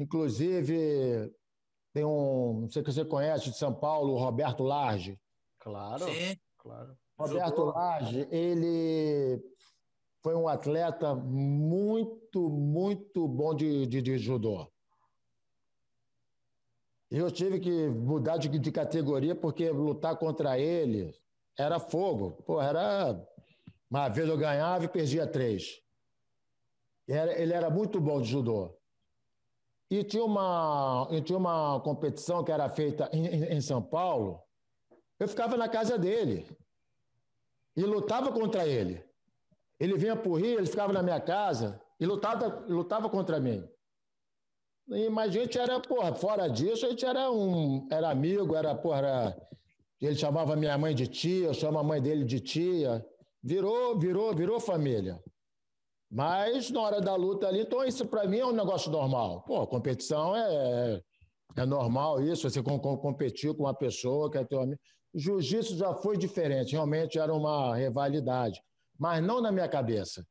Inclusive, tem um, não sei se você conhece, de São Paulo, o Roberto Large. Claro. Sim. Claro. Roberto. Large, ele foi um atleta muito, muito bom de, de, de judô. Eu tive que mudar de, de, categoria porque lutar contra ele era fogo. Pô, era. Uma vez eu ganhava e perdia três. Era, ele era muito bom de judô. E tinha uma, e tinha uma competição que era feita em, em São Paulo. Eu ficava na casa dele e lutava contra ele. Ele vinha o Rio, ele ficava na minha casa e lutava, lutava contra mim. E, mas a gente era, porra, fora disso, a gente era um, era amigo, era, porra, era, ele chamava minha mãe de tia, eu chamo a mãe dele de tia. Virou, virou, virou família. Mas na hora da luta ali, então isso para mim é um negócio normal. Pô, competição é, é normal isso, você com, com, competir com uma pessoa que é teu amigo. Jiu-jitsu já foi diferente, realmente era uma rivalidade, mas não na minha cabeça.